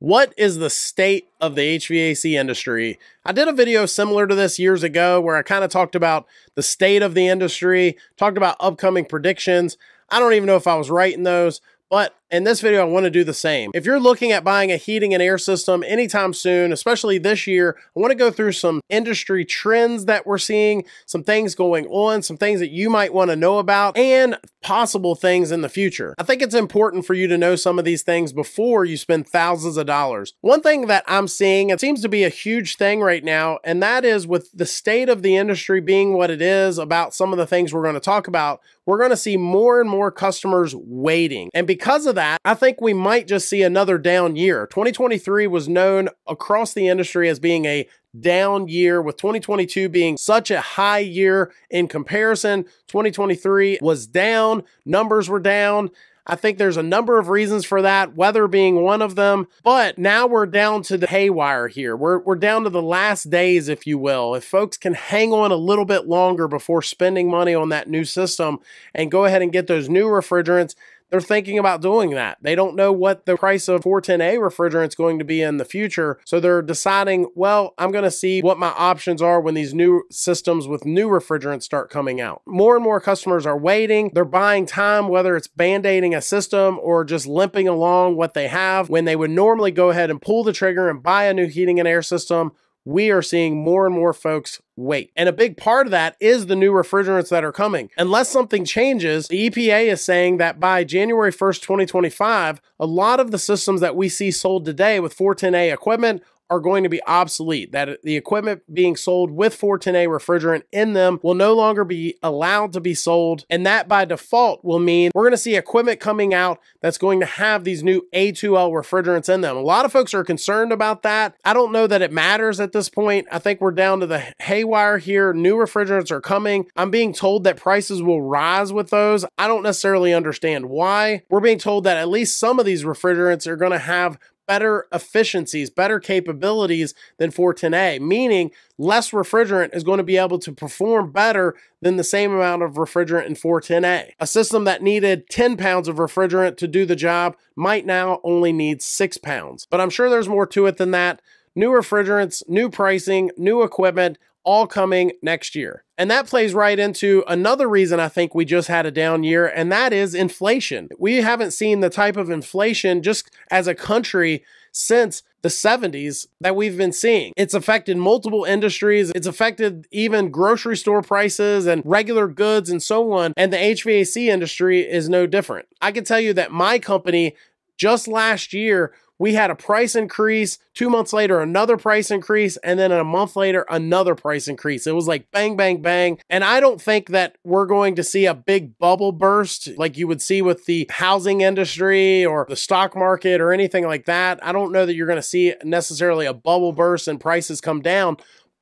What is the state of the HVAC industry? I did a video similar to this years ago where I kind of talked about the state of the industry, talked about upcoming predictions. I don't even know if I was right in those, but in this video, I want to do the same. If you're looking at buying a heating and air system anytime soon, especially this year, I want to go through some industry trends that we're seeing, some things going on, some things that you might want to know about, and possible things in the future. I think it's important for you to know some of these things before you spend thousands of dollars. One thing that I'm seeing, it seems to be a huge thing right now, and that is with the state of the industry being what it is about some of the things we're going to talk about, we're going to see more and more customers waiting. And because of that, that, I think we might just see another down year. 2023 was known across the industry as being a down year, with 2022 being such a high year in comparison. 2023 was down, numbers were down. I think there's a number of reasons for that, weather being one of them. But now we're down to the haywire here. We're, we're down to the last days, if you will. If folks can hang on a little bit longer before spending money on that new system and go ahead and get those new refrigerants, they're thinking about doing that. They don't know what the price of 410A refrigerant is going to be in the future. So they're deciding, well, I'm going to see what my options are when these new systems with new refrigerants start coming out. More and more customers are waiting. They're buying time, whether it's band aiding a system or just limping along what they have when they would normally go ahead and pull the trigger and buy a new heating and air system we are seeing more and more folks wait. And a big part of that is the new refrigerants that are coming. Unless something changes, the EPA is saying that by January 1st, 2025, a lot of the systems that we see sold today with 410A equipment are going to be obsolete. That the equipment being sold with 410A refrigerant in them will no longer be allowed to be sold. And that by default will mean we're going to see equipment coming out that's going to have these new A2L refrigerants in them. A lot of folks are concerned about that. I don't know that it matters at this point. I think we're down to the haywire here. New refrigerants are coming. I'm being told that prices will rise with those. I don't necessarily understand why. We're being told that at least some of these refrigerants are going to have better efficiencies, better capabilities than 410A, meaning less refrigerant is going to be able to perform better than the same amount of refrigerant in 410A. A system that needed 10 pounds of refrigerant to do the job might now only need 6 pounds. But I'm sure there's more to it than that. New refrigerants, new pricing, new equipment, all coming next year. And that plays right into another reason I think we just had a down year, and that is inflation. We haven't seen the type of inflation just as a country since the 70s that we've been seeing. It's affected multiple industries. It's affected even grocery store prices and regular goods and so on. And the HVAC industry is no different. I can tell you that my company just last year we had a price increase. Two months later, another price increase. And then a month later, another price increase. It was like bang, bang, bang. And I don't think that we're going to see a big bubble burst like you would see with the housing industry or the stock market or anything like that. I don't know that you're going to see necessarily a bubble burst and prices come down.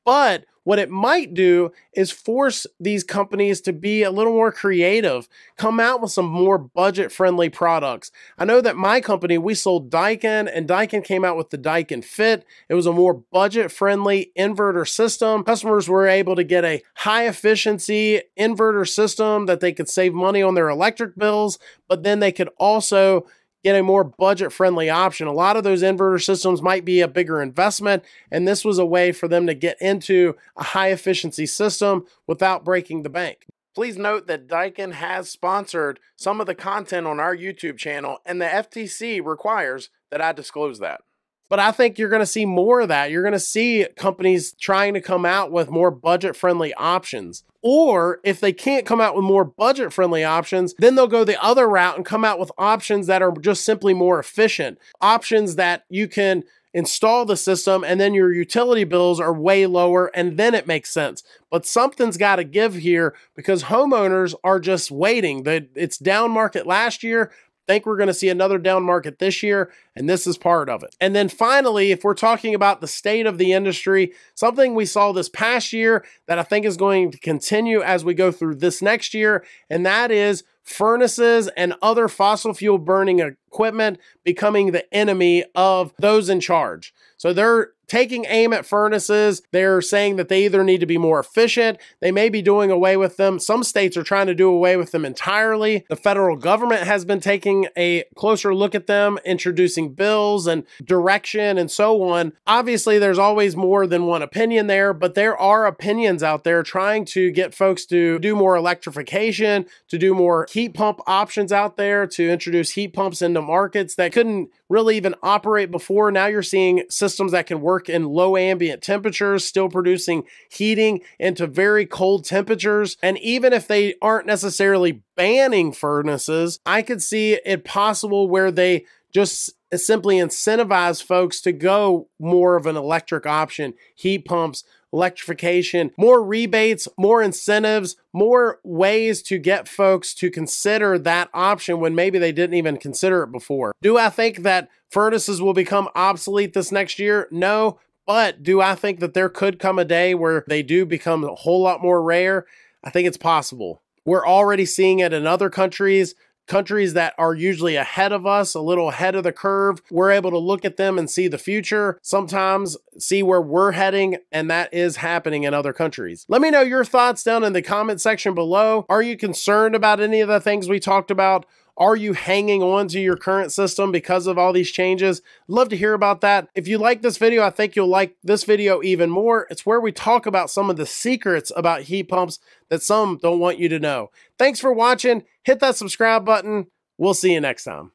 But what it might do is force these companies to be a little more creative, come out with some more budget friendly products. I know that my company, we sold Daikin, and Daikin came out with the Daikin Fit. It was a more budget friendly inverter system. Customers were able to get a high efficiency inverter system that they could save money on their electric bills, but then they could also get a more budget friendly option. A lot of those inverter systems might be a bigger investment, and this was a way for them to get into a high efficiency system without breaking the bank. Please note that Daikin has sponsored some of the content on our YouTube channel, and the FTC requires that I disclose that. But I think you're going to see more of that. You're going to see companies trying to come out with more budget friendly options. Or if they can't come out with more budget friendly options, then they'll go the other route and come out with options that are just simply more efficient. Options that you can install the system and then your utility bills are way lower and then it makes sense. But something's got to give here because homeowners are just waiting. It's down market last year think we're going to see another down market this year, and this is part of it. And then finally, if we're talking about the state of the industry, something we saw this past year that I think is going to continue as we go through this next year, and that is furnaces and other fossil fuel burning equipment becoming the enemy of those in charge. So they're taking aim at furnaces. They're saying that they either need to be more efficient, they may be doing away with them. Some states are trying to do away with them entirely. The federal government has been taking a closer look at them, introducing bills and direction and so on. Obviously, there's always more than one opinion there, but there are opinions out there trying to get folks to do more electrification, to do more heat pump options out there, to introduce heat pumps into markets that couldn't really even operate before. Now you're seeing systems that can work in low ambient temperatures, still producing heating into very cold temperatures. And even if they aren't necessarily banning furnaces, I could see it possible where they just simply incentivize folks to go more of an electric option, heat pumps, electrification, more rebates, more incentives, more ways to get folks to consider that option when maybe they didn't even consider it before. Do I think that furnaces will become obsolete this next year? No. But do I think that there could come a day where they do become a whole lot more rare? I think it's possible. We're already seeing it in other countries countries that are usually ahead of us, a little ahead of the curve. We're able to look at them and see the future, sometimes see where we're heading, and that is happening in other countries. Let me know your thoughts down in the comment section below. Are you concerned about any of the things we talked about? Are you hanging on to your current system because of all these changes? Love to hear about that. If you like this video, I think you'll like this video even more. It's where we talk about some of the secrets about heat pumps that some don't want you to know. Thanks for watching. Hit that subscribe button. We'll see you next time.